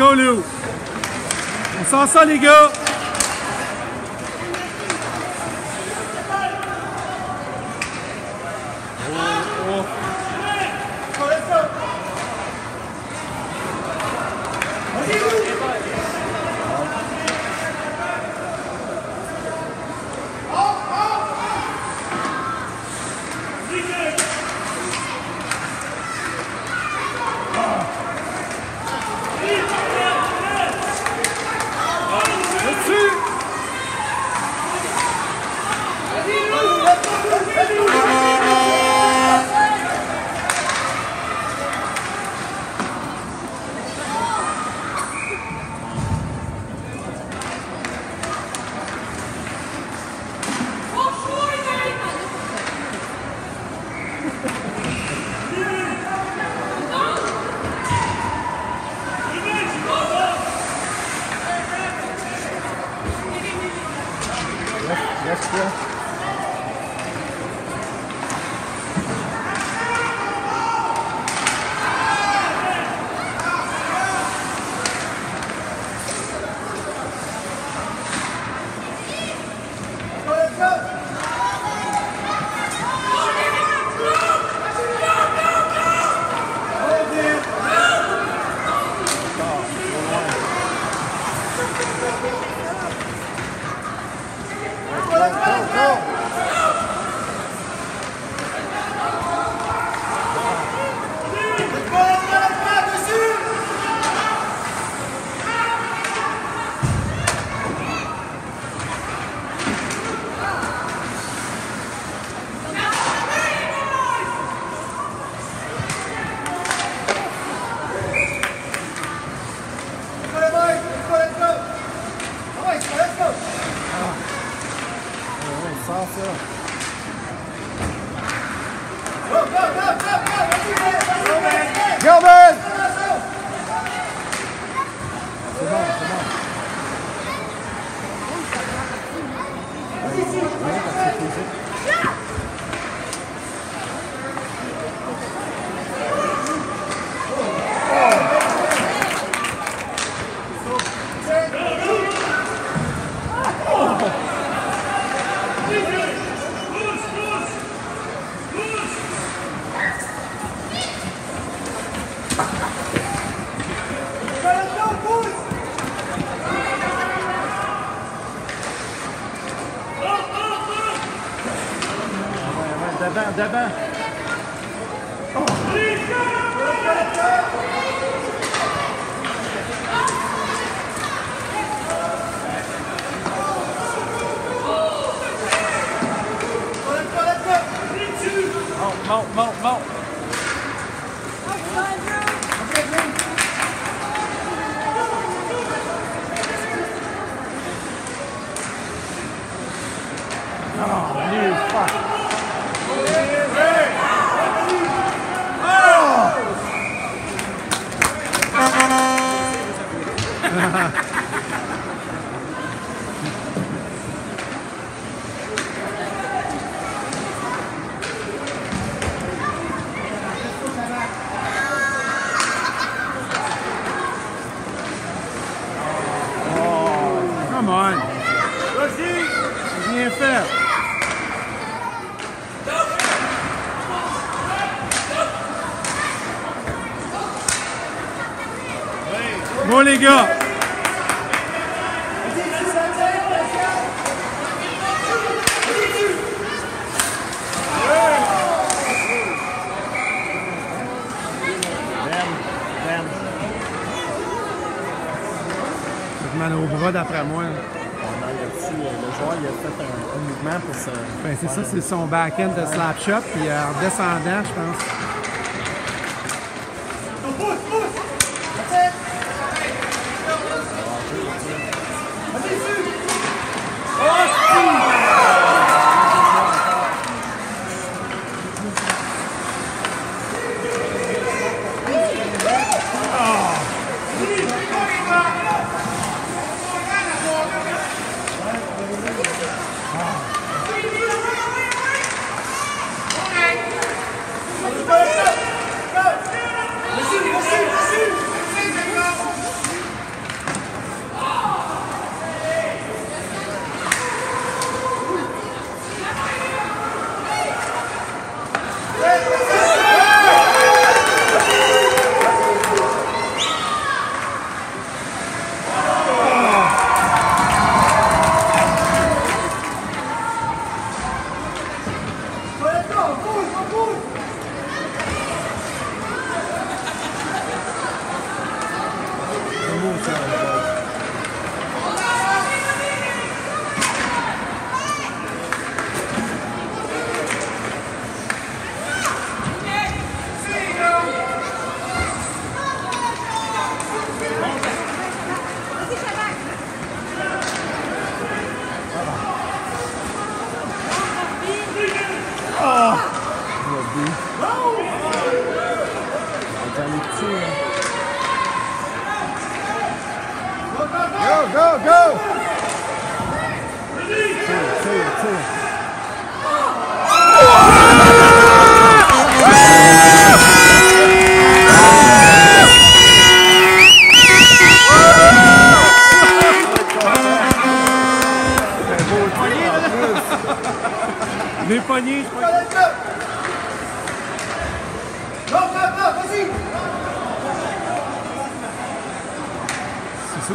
Go, Lou. On sent ça, les gars. Devant, devant. Monte, monte, monte, Come on. C'est bien fait. Bon, les gars. Mal au bras d'après moi. Là-dessus, euh, le joueur il a fait un, un mouvement pour se. Ben, c'est ça, c'est son back-end de slap shot. Puis euh, en descendant, je pense. Go, go, tir en plus. Les poignées, je crois.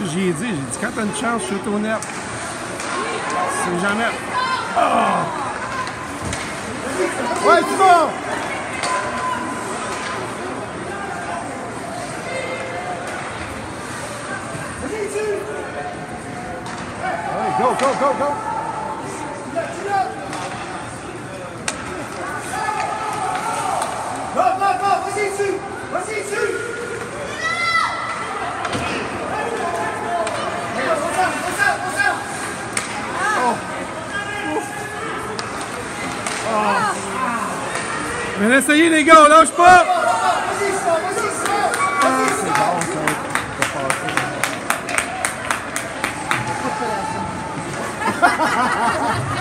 J'ai dit. J'ai dit quand t'as une chance, shoot au net. C'est jamais. Ouais, c'est bon! Ouais, go, go, go, go! Mais essayez les gars, on lâche pas!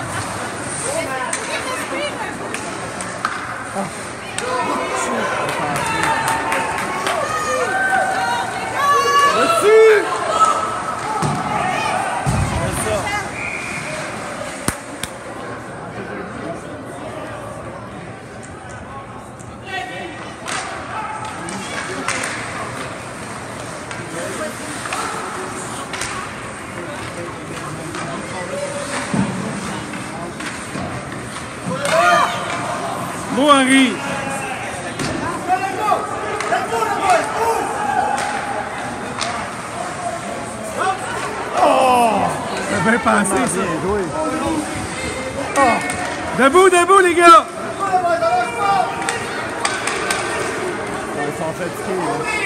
Beau Henri! C'est bien passé, ça. Joué. Debout, debout, les gars! Ils sont fatigués. là.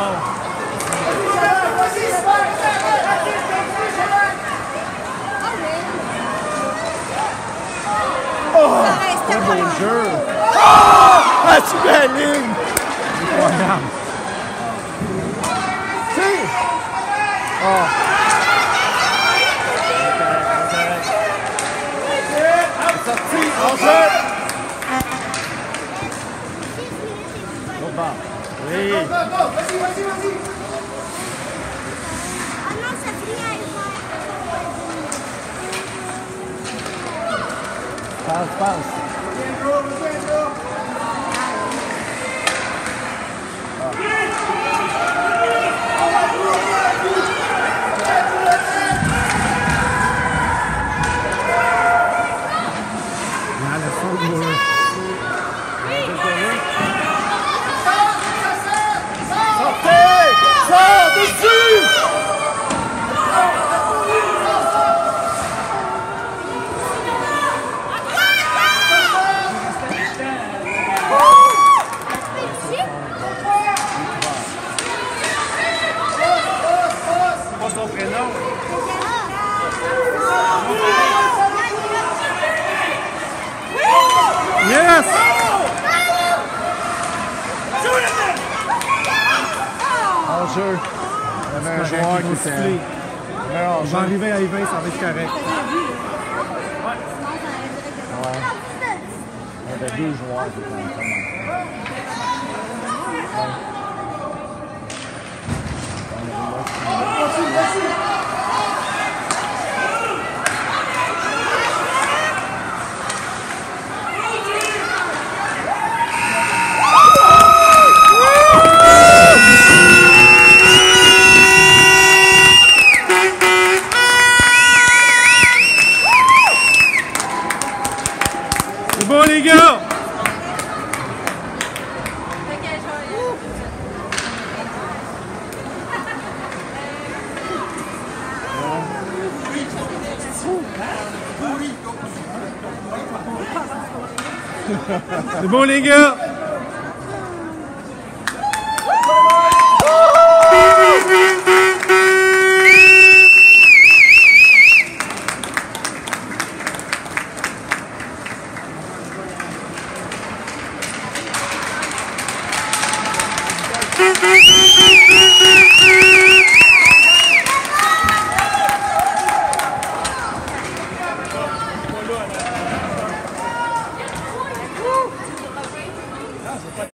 Oui, c'est bon. Très beau jeu. Ah, tu mets la ligne! Incroyable. Пауза, пауза. Jeu. Il y avait un joueur qui était. en Je vais arriver à Yvain, ça va être correct. Ouais. Il y avait deux joueurs qui étaient en train de- C'est bon, les gars! C'est bon, les gars!